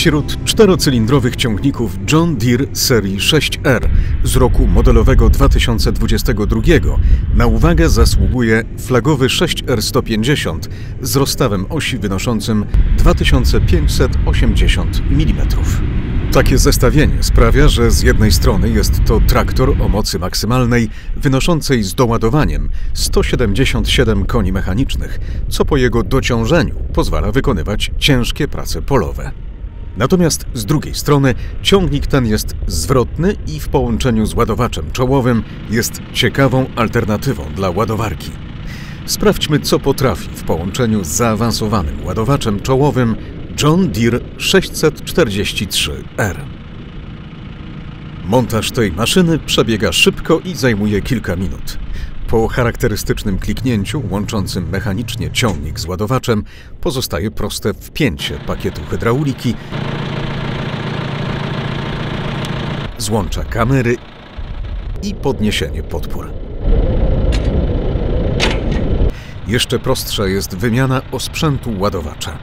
Wśród czterocylindrowych ciągników John Deere serii 6R z roku modelowego 2022 na uwagę zasługuje flagowy 6R150 z rozstawem osi wynoszącym 2580 mm. Takie zestawienie sprawia, że z jednej strony jest to traktor o mocy maksymalnej wynoszącej z doładowaniem 177 koni mechanicznych, co po jego dociążeniu pozwala wykonywać ciężkie prace polowe. Natomiast z drugiej strony ciągnik ten jest zwrotny i w połączeniu z ładowaczem czołowym jest ciekawą alternatywą dla ładowarki. Sprawdźmy, co potrafi w połączeniu z zaawansowanym ładowaczem czołowym John Deere 643R. Montaż tej maszyny przebiega szybko i zajmuje kilka minut. Po charakterystycznym kliknięciu łączącym mechanicznie ciągnik z ładowaczem pozostaje proste wpięcie pakietu hydrauliki, złącza kamery i podniesienie podpór. Jeszcze prostsza jest wymiana osprzętu ładowacza.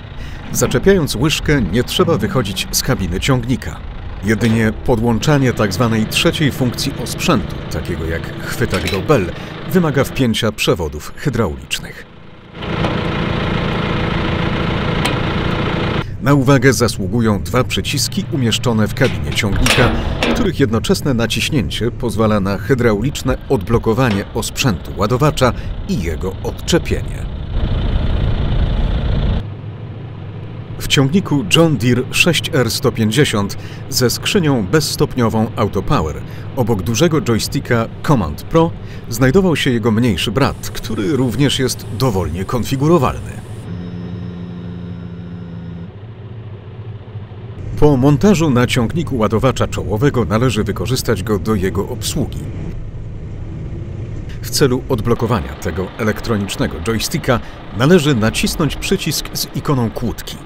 Zaczepiając łyżkę nie trzeba wychodzić z kabiny ciągnika. Jedynie podłączanie tzw. Tak trzeciej funkcji osprzętu, takiego jak chwytak do bel, wymaga wpięcia przewodów hydraulicznych. Na uwagę zasługują dwa przyciski umieszczone w kabinie ciągnika, których jednoczesne naciśnięcie pozwala na hydrauliczne odblokowanie osprzętu ładowacza i jego odczepienie. W ciągniku John Deere 6R150 ze skrzynią bezstopniową Autopower obok dużego joysticka Command Pro znajdował się jego mniejszy brat, który również jest dowolnie konfigurowalny. Po montażu na ciągniku ładowacza czołowego należy wykorzystać go do jego obsługi. W celu odblokowania tego elektronicznego joysticka należy nacisnąć przycisk z ikoną kłódki.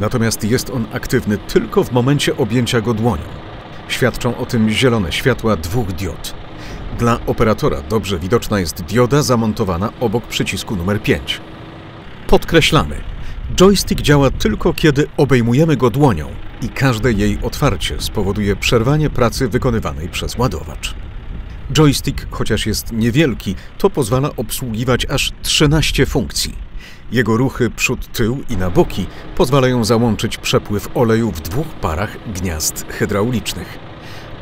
Natomiast jest on aktywny tylko w momencie objęcia go dłonią. Świadczą o tym zielone światła dwóch diod. Dla operatora dobrze widoczna jest dioda zamontowana obok przycisku numer 5. Podkreślamy, joystick działa tylko kiedy obejmujemy go dłonią i każde jej otwarcie spowoduje przerwanie pracy wykonywanej przez ładowacz. Joystick, chociaż jest niewielki, to pozwala obsługiwać aż 13 funkcji. Jego ruchy przód-tył i na boki pozwalają załączyć przepływ oleju w dwóch parach gniazd hydraulicznych.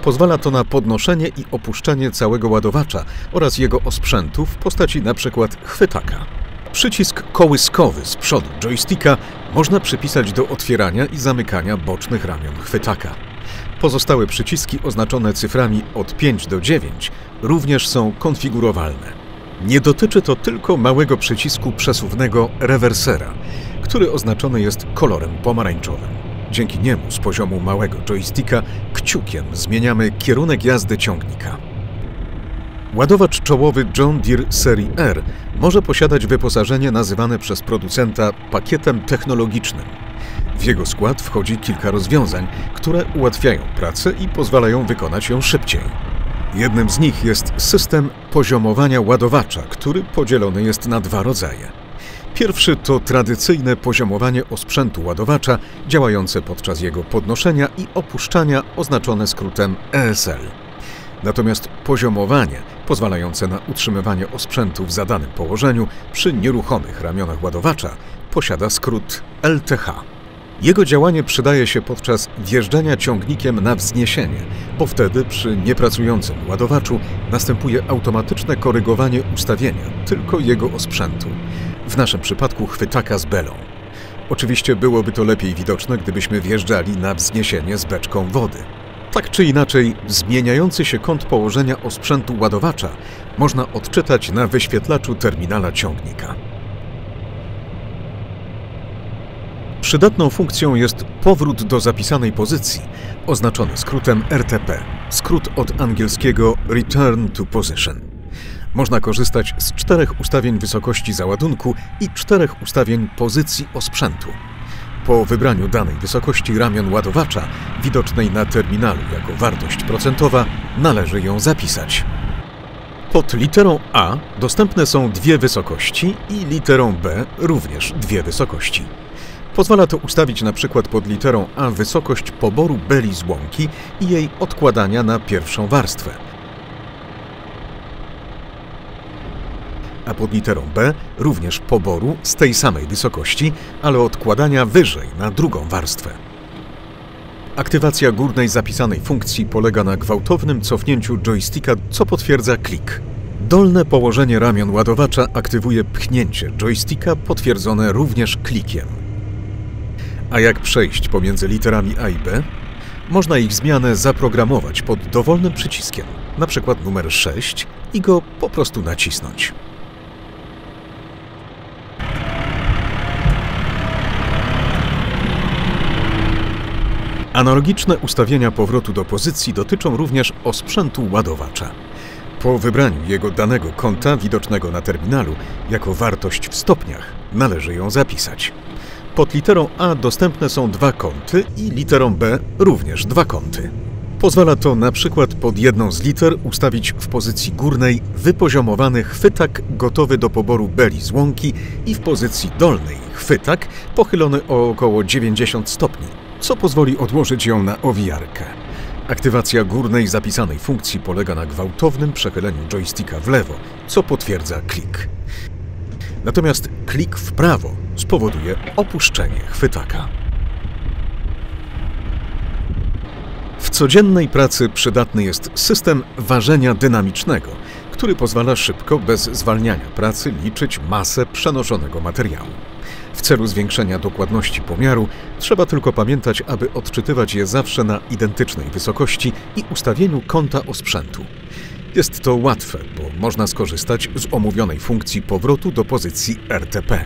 Pozwala to na podnoszenie i opuszczanie całego ładowacza oraz jego osprzętu w postaci np. chwytaka. Przycisk kołyskowy z przodu joysticka można przypisać do otwierania i zamykania bocznych ramion chwytaka. Pozostałe przyciski oznaczone cyframi od 5 do 9 również są konfigurowalne. Nie dotyczy to tylko małego przycisku przesuwnego rewersera, który oznaczony jest kolorem pomarańczowym. Dzięki niemu z poziomu małego joysticka kciukiem zmieniamy kierunek jazdy ciągnika. Ładowacz czołowy John Deere serii R może posiadać wyposażenie nazywane przez producenta pakietem technologicznym. W jego skład wchodzi kilka rozwiązań, które ułatwiają pracę i pozwalają wykonać ją szybciej. Jednym z nich jest system poziomowania ładowacza, który podzielony jest na dwa rodzaje. Pierwszy to tradycyjne poziomowanie osprzętu ładowacza działające podczas jego podnoszenia i opuszczania oznaczone skrótem ESL. Natomiast poziomowanie pozwalające na utrzymywanie osprzętu w zadanym położeniu przy nieruchomych ramionach ładowacza posiada skrót LTH. Jego działanie przydaje się podczas wjeżdżania ciągnikiem na wzniesienie, bo wtedy przy niepracującym ładowaczu następuje automatyczne korygowanie ustawienia tylko jego osprzętu, w naszym przypadku chwytaka z belą. Oczywiście byłoby to lepiej widoczne, gdybyśmy wjeżdżali na wzniesienie z beczką wody. Tak czy inaczej, zmieniający się kąt położenia osprzętu ładowacza można odczytać na wyświetlaczu terminala ciągnika. Przydatną funkcją jest powrót do zapisanej pozycji, oznaczony skrótem RTP, skrót od angielskiego Return to Position. Można korzystać z czterech ustawień wysokości załadunku i czterech ustawień pozycji osprzętu. Po wybraniu danej wysokości ramion ładowacza, widocznej na terminalu jako wartość procentowa, należy ją zapisać. Pod literą A dostępne są dwie wysokości i literą B również dwie wysokości. Pozwala to ustawić na przykład pod literą A wysokość poboru beli z łąki i jej odkładania na pierwszą warstwę. A pod literą B również poboru z tej samej wysokości, ale odkładania wyżej na drugą warstwę. Aktywacja górnej zapisanej funkcji polega na gwałtownym cofnięciu joysticka, co potwierdza klik. Dolne położenie ramion ładowacza aktywuje pchnięcie joysticka potwierdzone również klikiem. A jak przejść pomiędzy literami A i B? Można ich zmianę zaprogramować pod dowolnym przyciskiem, np. numer 6 i go po prostu nacisnąć. Analogiczne ustawienia powrotu do pozycji dotyczą również osprzętu ładowacza. Po wybraniu jego danego kąta widocznego na terminalu jako wartość w stopniach należy ją zapisać. Pod literą A dostępne są dwa kąty i literą B również dwa kąty. Pozwala to na przykład pod jedną z liter ustawić w pozycji górnej wypoziomowany chwytak gotowy do poboru beli z łąki i w pozycji dolnej chwytak pochylony o około 90 stopni, co pozwoli odłożyć ją na owijarkę. Aktywacja górnej zapisanej funkcji polega na gwałtownym przechyleniu joysticka w lewo, co potwierdza klik. Natomiast klik w prawo spowoduje opuszczenie chwytaka. W codziennej pracy przydatny jest system ważenia dynamicznego, który pozwala szybko, bez zwalniania pracy, liczyć masę przenoszonego materiału. W celu zwiększenia dokładności pomiaru trzeba tylko pamiętać, aby odczytywać je zawsze na identycznej wysokości i ustawieniu kąta osprzętu. Jest to łatwe, bo można skorzystać z omówionej funkcji powrotu do pozycji RTP.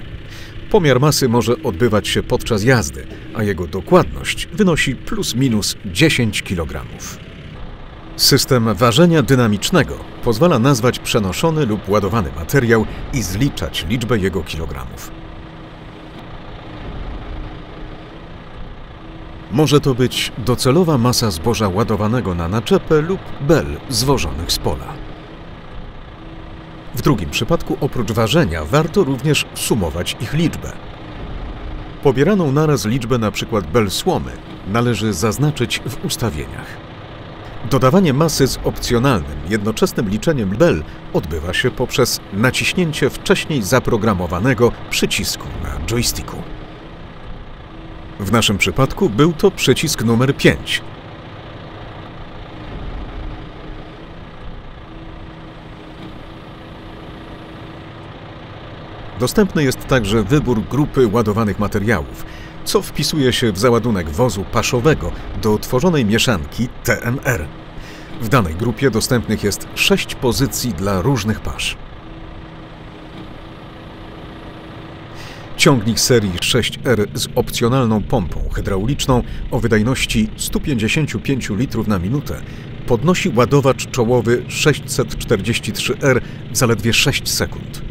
Pomiar masy może odbywać się podczas jazdy, a jego dokładność wynosi plus minus 10 kg. System ważenia dynamicznego pozwala nazwać przenoszony lub ładowany materiał i zliczać liczbę jego kilogramów. Może to być docelowa masa zboża ładowanego na naczepę lub bel zwożonych z pola. W drugim przypadku oprócz ważenia warto również sumować ich liczbę. Pobieraną naraz liczbę np. bel słomy należy zaznaczyć w ustawieniach. Dodawanie masy z opcjonalnym, jednoczesnym liczeniem bel odbywa się poprzez naciśnięcie wcześniej zaprogramowanego przycisku na joysticku. W naszym przypadku był to przycisk numer 5. Dostępny jest także wybór grupy ładowanych materiałów, co wpisuje się w załadunek wozu paszowego do tworzonej mieszanki TMR. W danej grupie dostępnych jest 6 pozycji dla różnych pasz. Ciągnik serii 6R z opcjonalną pompą hydrauliczną o wydajności 155 litrów na minutę podnosi ładowacz czołowy 643R w zaledwie 6 sekund.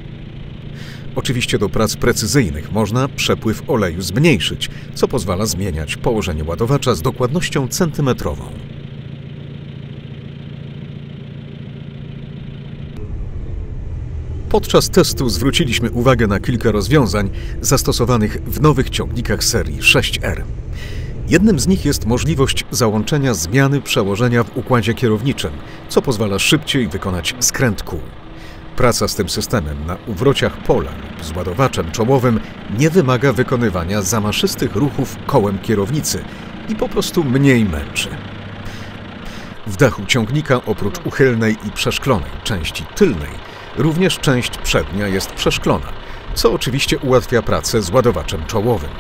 Oczywiście do prac precyzyjnych można przepływ oleju zmniejszyć, co pozwala zmieniać położenie ładowacza z dokładnością centymetrową. Podczas testu zwróciliśmy uwagę na kilka rozwiązań zastosowanych w nowych ciągnikach serii 6R. Jednym z nich jest możliwość załączenia zmiany przełożenia w układzie kierowniczym, co pozwala szybciej wykonać skręt kół. Praca z tym systemem na uwrociach pola lub z ładowaczem czołowym nie wymaga wykonywania zamaszystych ruchów kołem kierownicy i po prostu mniej męczy. W dachu ciągnika oprócz uchylnej i przeszklonej części tylnej Również część przednia jest przeszklona, co oczywiście ułatwia pracę z ładowaczem czołowym.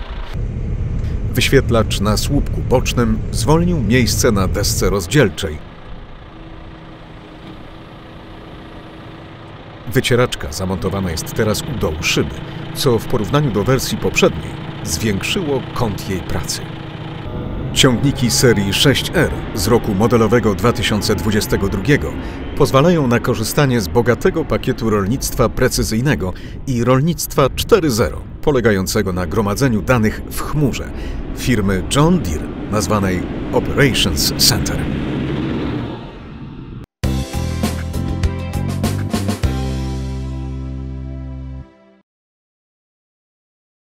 Wyświetlacz na słupku bocznym zwolnił miejsce na desce rozdzielczej. Wycieraczka zamontowana jest teraz u dołu szyby, co w porównaniu do wersji poprzedniej zwiększyło kąt jej pracy. Ciągniki serii 6R z roku modelowego 2022 pozwalają na korzystanie z bogatego pakietu rolnictwa precyzyjnego i rolnictwa 4.0, polegającego na gromadzeniu danych w chmurze firmy John Deere, nazwanej Operations Center.